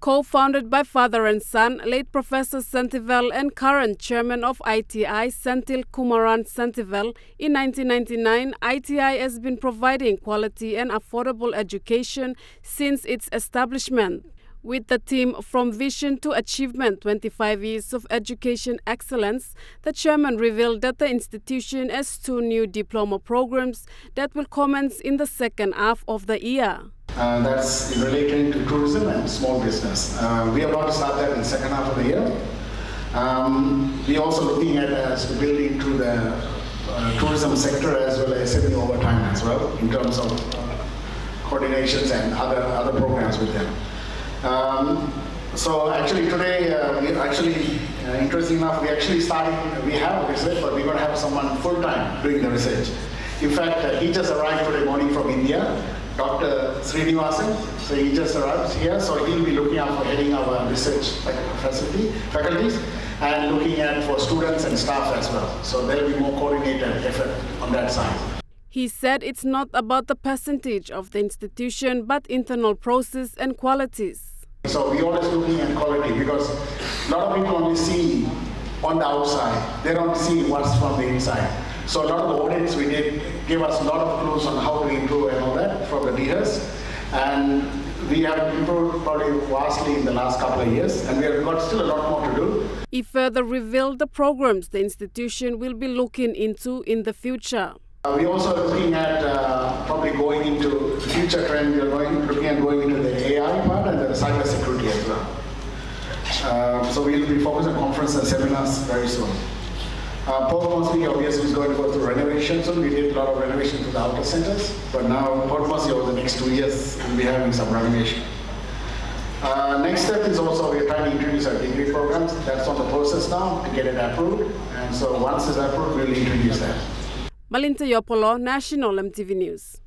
Co-founded by father and son, late Professor Santivel and current chairman of ITI, Senthil Kumaran Sentivel, in 1999, ITI has been providing quality and affordable education since its establishment. With the team From Vision to Achievement 25 Years of Education Excellence, the chairman revealed that the institution has two new diploma programs that will commence in the second half of the year. Uh, that's relating to tourism and small business. Uh, we are about to start that in the second half of the year. Um, we're also looking at uh, building to the uh, tourism sector as well as SME over time as well in terms of uh, coordinations and other, other programs with them. Um, so actually today, uh, we actually, interesting enough, we actually starting, we have a research, but we're going to have someone full-time doing the research. In fact, he just arrived today morning from India, Dr. Srinivasan. So he just arrived here, so he'll be looking out for heading our research facility, faculties, and looking at for students and staff as well. So there'll be more coordinated effort on that side. He said it's not about the percentage of the institution, but internal process and qualities. So we're always looking at quality because a lot of people only see on the outside. They don't see what's from the inside. So a lot of the audits we did gave us a lot of clues on how to improve and all that from the leaders. And we have improved probably vastly in the last couple of years, and we have got still a lot more to do. He further revealed the programs the institution will be looking into in the future. Uh, we're also looking at uh, probably going into future trend. We're going, looking at going into the AI part and the cyber security as well. Uh, so we'll be focusing on conferences and seminars very soon. Uh, Port Moresby obviously is going to go through renovation soon. We did a lot of renovation to the outer centers, but now Port Moresby over the next two years will be having some renovation. Uh, next step is also we're trying to introduce our degree programs. That's on the process now to get it approved. And so once it's approved, we'll introduce that. Malinta Yopolo, National EMTV News.